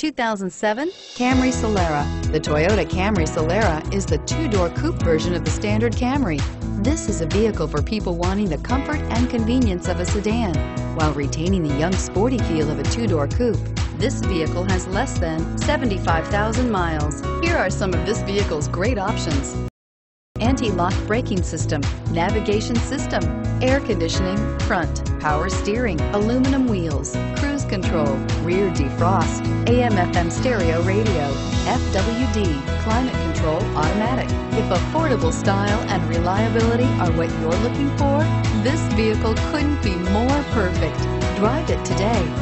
2007 Camry Solara. The Toyota Camry Solara is the two-door coupe version of the standard Camry. This is a vehicle for people wanting the comfort and convenience of a sedan, while retaining the young sporty feel of a two-door coupe. This vehicle has less than 75,000 miles. Here are some of this vehicle's great options anti-lock braking system, navigation system, air conditioning, front, power steering, aluminum wheels, cruise control, rear defrost, AM FM stereo radio, FWD, climate control automatic. If affordable style and reliability are what you're looking for, this vehicle couldn't be more perfect. Drive it today.